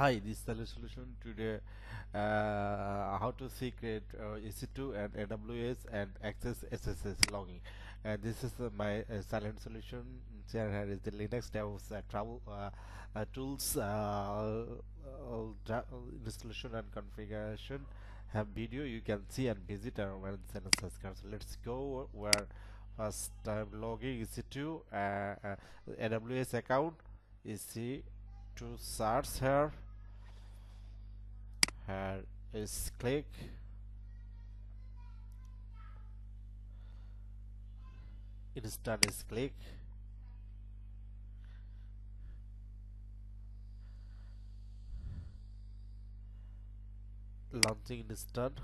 Hi, this is the solution today uh, how to secret uh, EC2 and AWS and access SSH logging. And this is uh, my uh, silent solution. Here, is the Linux DevOps uh, travel uh, uh, tools uh, uh, installation and configuration. Have video you can see and visit our website and subscribe So let's go where first time logging EC2 uh, AWS account EC to search here here is click. Instant is click. Launching instant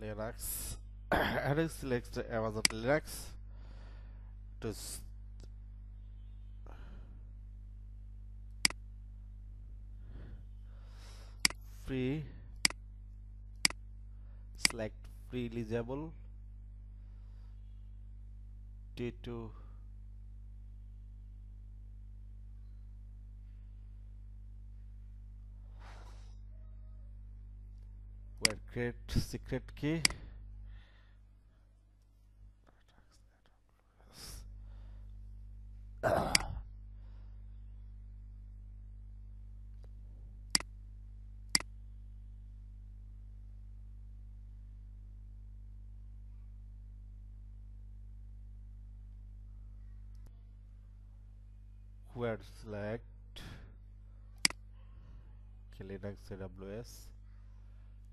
Linux. And select Amazon Linux 2 free select free eligible T2 where create secret key where select Linux AWS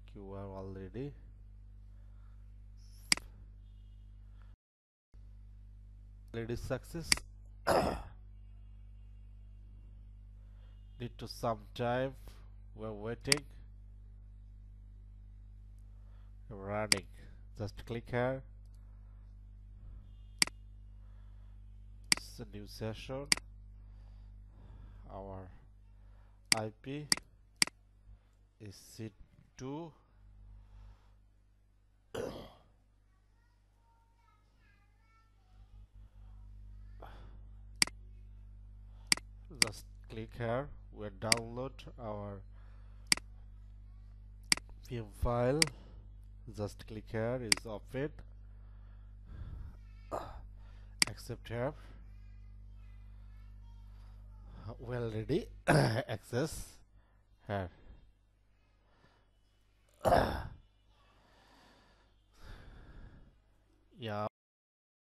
QR already. Already success. Need to some time. We're waiting. Running. Just click here. It's a new session our IP is C2 just click here. We download our file. Just click here. Is open accept here we already access here. Yeah